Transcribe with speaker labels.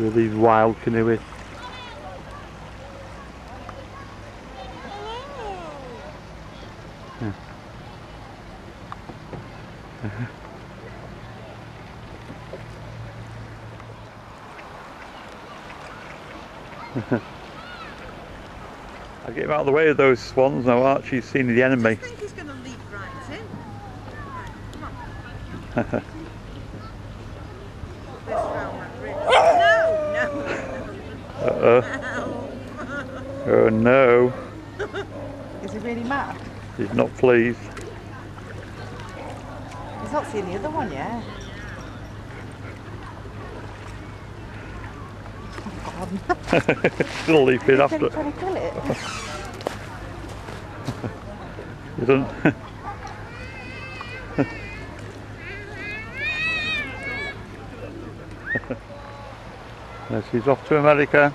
Speaker 1: Really wild canoeing. I get him out of the way of those swans now Archie's seen the enemy.
Speaker 2: I think he's going to leap right in. Right, come on.
Speaker 1: Uh
Speaker 2: no.
Speaker 1: oh. Oh no.
Speaker 3: Is he really mad?
Speaker 1: He's not pleased.
Speaker 3: He's not seen the other one yet.
Speaker 1: Still leaping
Speaker 3: He's
Speaker 1: after.
Speaker 3: trying to kill it.
Speaker 1: He doesn't. yes, he's off to America.